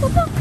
ここ